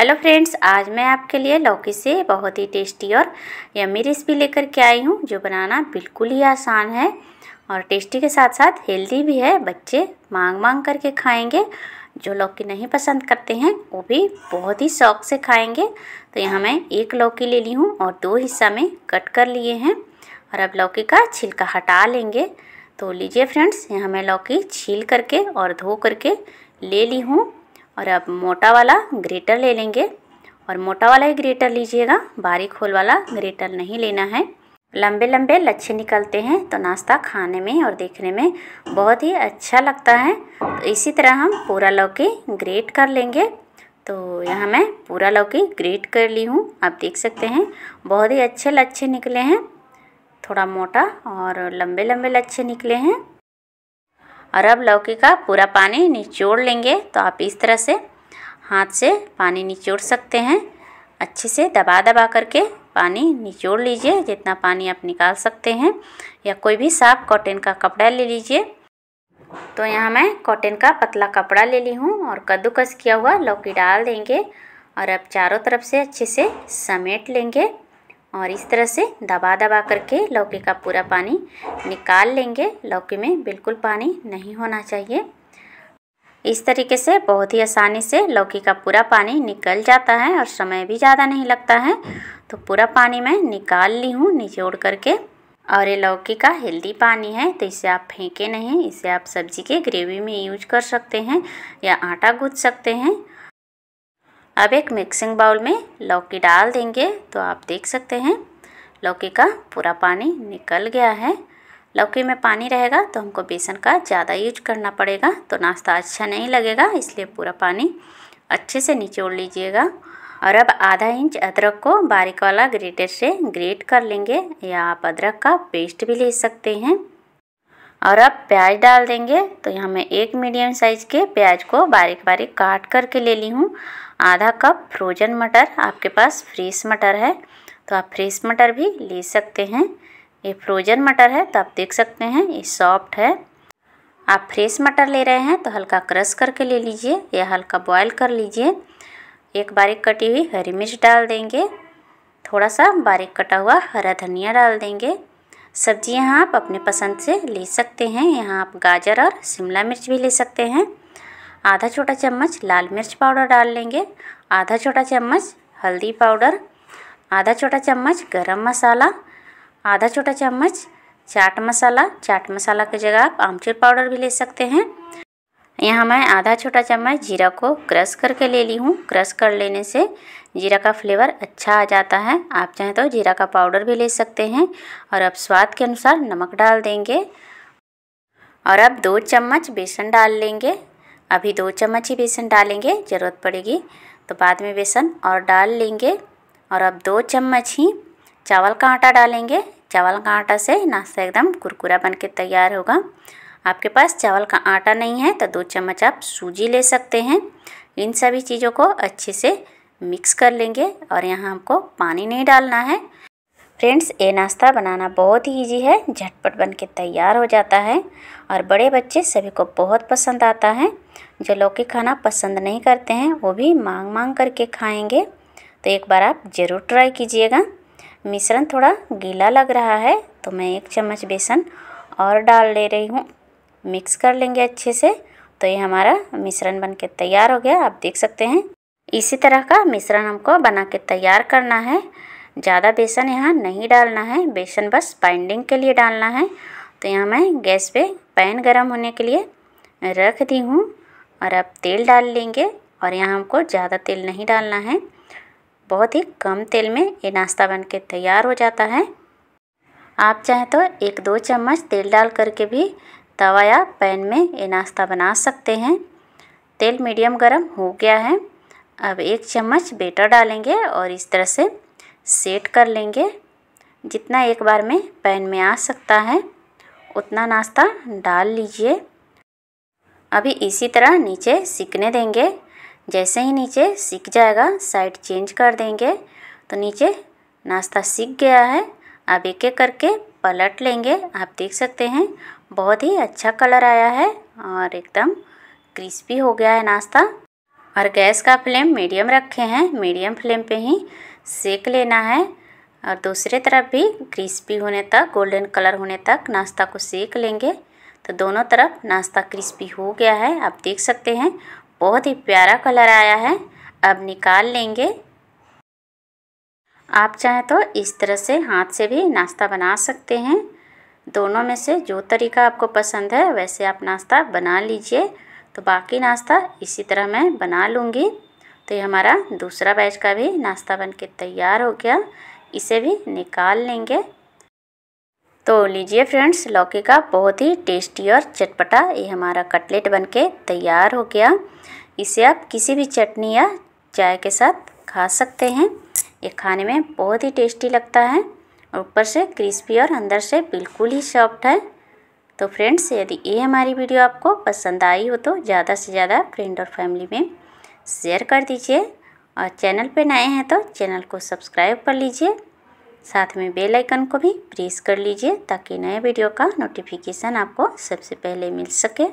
Hello friends, आज मैं आपके लिए लौकी से बहुत ही टेस्टी और यम्मी रेसिपी लेकर के आई हूँ, जो बनाना बिल्कुल ही आसान है और टेस्टी के साथ साथ हेल्दी भी है। बच्चे मांग मांग करके खाएँगे, जो लौकी नहीं पसंद करते हैं, वो भी बहुत ही शौक से खाएँगे। तो यहाँ मैं एक लौकी ले ली हूँ और दो हिस्सा में कट कर लिए हैं और अब लौकी का छिलका हटा लेंगे। तो लीजिए फ्रेंड्स, यहाँ मैं लौकी छील करके और धो करके ले ली हूँ। और अब मोटा वाला ग्रेटर ले लेंगे। और मोटा वाला ही ग्रेटर लीजिएगा, बारीक होल वाला ग्रेटर नहीं लेना है। लंबे लंबे लच्छे निकलते हैं तो नाश्ता खाने में और देखने में बहुत ही अच्छा लगता है। तो इसी तरह हम पूरा लौकी ग्रेट कर लेंगे। तो यहाँ मैं पूरा लौकी ग्रेट कर ली हूँ। आप देख सकते हैं, बहुत ही अच्छे लच्छे निकले हैं। थोड़ा मोटा और लंबे लंबे लच्छे निकले हैं। और अब लौकी का पूरा पानी निचोड़ लेंगे। तो आप इस तरह से हाथ से पानी निचोड़ सकते हैं। अच्छे से दबा दबा करके पानी निचोड़ लीजिए, जितना पानी आप निकाल सकते हैं। या कोई भी साफ़ कॉटन का कपड़ा ले लीजिए। तो यहाँ मैं कॉटन का पतला कपड़ा ले ली हूँ और कद्दूकस किया हुआ लौकी डाल देंगे। और अब चारों तरफ़ से अच्छे से समेट लेंगे। और इस तरह से दबा दबा करके लौकी का पूरा पानी निकाल लेंगे। लौकी में बिल्कुल पानी नहीं होना चाहिए। इस तरीके से बहुत ही आसानी से लौकी का पूरा पानी निकल जाता है और समय भी ज़्यादा नहीं लगता है। तो पूरा पानी मैं निकाल ली हूँ निचोड़ करके। और ये लौकी का हेल्दी पानी है तो इसे आप फेंके नहीं, इसे आप सब्ज़ी के ग्रेवी में यूज़ कर सकते हैं या आटा गूँथ सकते हैं। अब एक मिक्सिंग बाउल में लौकी डाल देंगे। तो आप देख सकते हैं, लौकी का पूरा पानी निकल गया है। लौकी में पानी रहेगा तो हमको बेसन का ज़्यादा यूज़ करना पड़ेगा। तो नाश्ता अच्छा नहीं लगेगा, इसलिए पूरा पानी अच्छे से निचोड़ लीजिएगा। और अब आधा इंच अदरक को बारीक वाला ग्रेटर से ग्रेट कर लेंगे, या आप अदरक का पेस्ट भी ले सकते हैं। और अब प्याज डाल देंगे। तो यहाँ मैं एक मीडियम साइज़ के प्याज को बारीक बारीक काट करके ले ली हूँ। आधा कप फ्रोजन मटर आपके पास फ्रेश मटर है। तो आप फ्रेश मटर भी ले सकते हैं। ये फ्रोजन मटर है तो आप देख सकते हैं, ये सॉफ्ट है। आप फ्रेश मटर ले रहे हैं तो हल्का क्रश करके ले लीजिए या हल्का बॉयल कर लीजिए। एक बारीक कटी हुई हरी मिर्च डाल देंगे। थोड़ा सा बारीक कटा हुआ हरा धनिया डाल देंगे। सब्ज़ी यहाँ आप अपने पसंद से ले सकते हैं। यहाँ आप गाजर और शिमला मिर्च भी ले सकते हैं। आधा छोटा चम्मच लाल मिर्च पाउडर डाल लेंगे। आधा छोटा चम्मच हल्दी पाउडर। आधा छोटा चम्मच गरम मसाला। आधा छोटा चम्मच चाट मसाला। चाट मसाला की जगह आप आमचूर पाउडर भी ले सकते हैं। यहाँ मैं आधा छोटा चम्मच जीरा को क्रश करके ले ली हूँ। क्रश कर लेने से जीरा का फ्लेवर अच्छा आ जाता है। आप चाहें तो जीरा का पाउडर भी ले सकते हैं और अब स्वाद के अनुसार नमक डाल देंगे। और अब दो चम्मच बेसन डाल लेंगे। अभी दो चम्मच ही बेसन डालेंगे, ज़रूरत पड़ेगी। तो बाद में बेसन और डाल लेंगे और अब दो चम्मच ही चावल का आटा डालेंगे। चावल का आटा से नाश्ता एकदम कुरकुरा बन के तैयार होगा। आपके पास चावल का आटा नहीं है तो दो चम्मच आप सूजी ले सकते हैं। इन सभी चीज़ों को अच्छे से मिक्स कर लेंगे और यहाँ हमको पानी नहीं डालना है। फ्रेंड्स, ये नाश्ता बनाना बहुत ही ईजी है, झटपट बन के तैयार हो जाता है और बड़े बच्चे सभी को बहुत पसंद आता है। जो लौकी खाना पसंद नहीं करते हैं, वो भी मांग मांग करके खाएँगे। तो एक बार आप ज़रूर ट्राई कीजिएगा। मिश्रण थोड़ा गीला लग रहा है तो मैं एक चम्मच बेसन और डाल ले रही हूँ। मिक्स कर लेंगे अच्छे से। तो ये हमारा मिश्रण बन के तैयार हो गया, आप देख सकते हैं। इसी तरह का मिश्रण हमको बना के तैयार करना है। ज़्यादा बेसन यहाँ नहीं डालना है, बेसन बस बाइंडिंग के लिए डालना है। तो यहाँ मैं गैस पे पैन गरम होने के लिए रख दी हूँ और अब तेल डाल लेंगे और यहाँ हमको ज़्यादा तेल नहीं डालना है। बहुत ही कम तेल में ये नाश्ता बन के तैयार हो जाता है। आप चाहें तो एक दो चम्मच तेल डाल करके भी तवा या पैन में ये नाश्ता बना सकते हैं। तेल मीडियम गरम हो गया है। अब एक चम्मच बेटर डालेंगे और इस तरह से सेट कर लेंगे। जितना एक बार में पैन में आ सकता है, उतना नाश्ता डाल लीजिए। अभी इसी तरह नीचे सीखने देंगे। जैसे ही नीचे सीख जाएगा, साइड चेंज कर देंगे। तो नीचे नाश्ता सीख गया है। अब एक एक करके पलट लेंगे। आप देख सकते हैं, बहुत ही अच्छा कलर आया है और एकदम क्रिस्पी हो गया है नाश्ता। और गैस का फ्लेम मीडियम रखे हैं, मीडियम फ्लेम पे ही सेक लेना है। और दूसरे तरफ़ भी क्रिस्पी होने तक, गोल्डन कलर होने तक नाश्ता को सेक लेंगे। तो दोनों तरफ़ नाश्ता क्रिस्पी हो गया है। आप देख सकते हैं, बहुत ही प्यारा कलर आया है। अब निकाल लेंगे। आप चाहें तो इस तरह से हाथ से भी नाश्ता बना सकते हैं। दोनों में से जो तरीका आपको पसंद है, वैसे आप नाश्ता बना लीजिए। तो बाकी नाश्ता इसी तरह मैं बना लूँगी। तो ये हमारा दूसरा बैच का भी नाश्ता बन के तैयार हो गया। इसे भी निकाल लेंगे। तो लीजिए फ्रेंड्स, लौकी का बहुत ही टेस्टी और चटपटा ये हमारा कटलेट बनके तैयार हो गया। इसे आप किसी भी चटनी या चाय के साथ खा सकते हैं। ये खाने में बहुत ही टेस्टी लगता है। ऊपर से क्रिस्पी और अंदर से बिल्कुल ही सॉफ्ट है। तो फ्रेंड्स, यदि ये हमारी वीडियो आपको पसंद आई हो तो ज़्यादा से ज़्यादा फ्रेंड और फैमिली में शेयर कर दीजिए और चैनल पे नए हैं तो चैनल को सब्सक्राइब कर लीजिए। साथ में बेल आइकन को भी प्रेस कर लीजिए ताकि नए वीडियो का नोटिफिकेशन आपको सबसे पहले मिल सके।